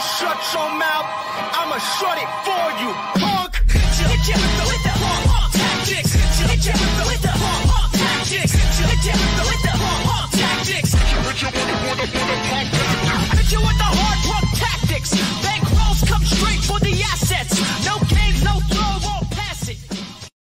shut your mouth. I'ma shut it for you, punk. Hit you with the, with the punk, punk tactics. Hit you with the, with the punk, punk tactics. Hit you with the